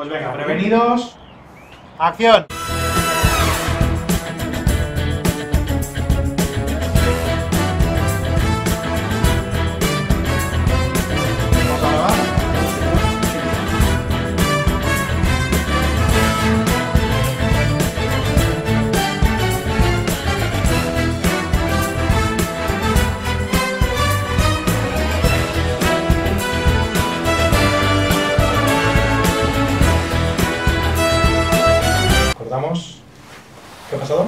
Pues venga, prevenidos. ¡Acción! acordamos. ¿Qué ha pasado?